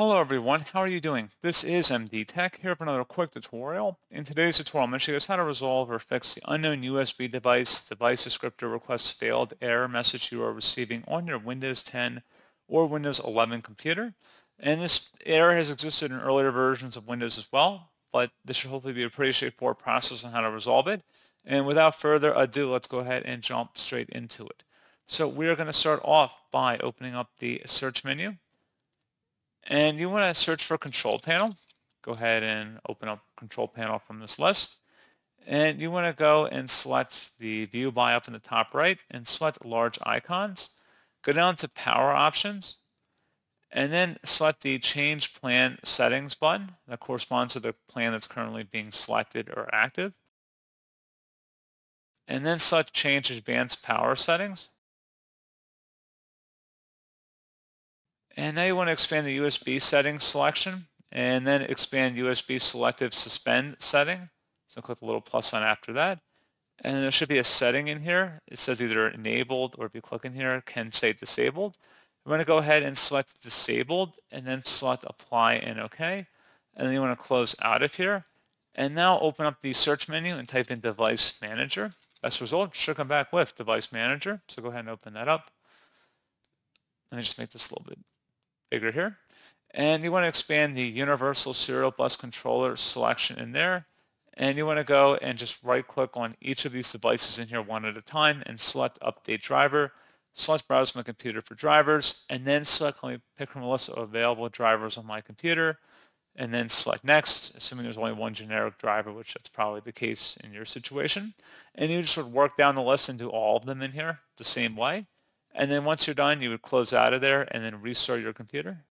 Hello everyone, how are you doing? This is MD Tech here for another quick tutorial. In today's tutorial, I'm going to show you how to resolve or fix the unknown USB device device descriptor request failed error message you are receiving on your Windows 10 or Windows 11 computer. And this error has existed in earlier versions of Windows as well, but this should hopefully be a pretty straightforward process on how to resolve it. And without further ado, let's go ahead and jump straight into it. So we are going to start off by opening up the search menu and you want to search for control panel. Go ahead and open up control panel from this list. And you want to go and select the view by up in the top right and select large icons. Go down to power options and then select the change plan settings button that corresponds to the plan that's currently being selected or active. And then select change advanced power settings. And now you want to expand the USB settings selection and then expand USB selective suspend setting. So click the little plus sign after that. And there should be a setting in here. It says either enabled or if you click in here, can say disabled. You want to go ahead and select disabled and then select apply and OK. And then you want to close out of here. And now open up the search menu and type in device manager. Best result should come back with device manager. So go ahead and open that up. Let me just make this a little bit bigger here. And you want to expand the universal serial bus controller selection in there. And you want to go and just right click on each of these devices in here one at a time and select update driver, select browse my computer for drivers, and then select let me pick from a list of available drivers on my computer, and then select next, assuming there's only one generic driver, which that's probably the case in your situation. And you just sort of work down the list and do all of them in here the same way. And then once you're done, you would close out of there and then restart your computer.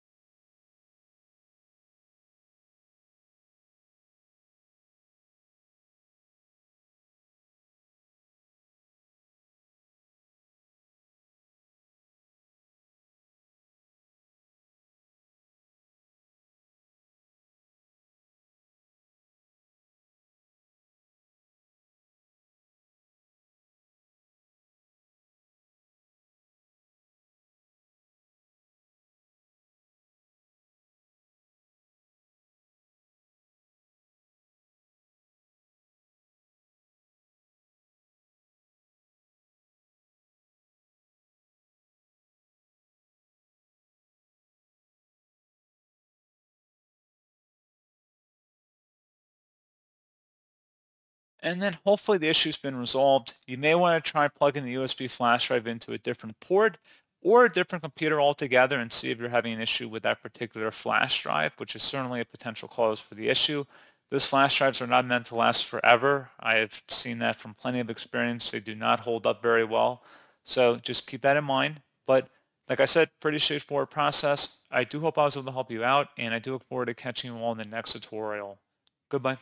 And then hopefully the issue's been resolved. You may want to try plugging the USB flash drive into a different port or a different computer altogether and see if you're having an issue with that particular flash drive, which is certainly a potential cause for the issue. Those flash drives are not meant to last forever. I have seen that from plenty of experience. They do not hold up very well. So just keep that in mind. But like I said, pretty straightforward process. I do hope I was able to help you out, and I do look forward to catching you all in the next tutorial. Goodbye.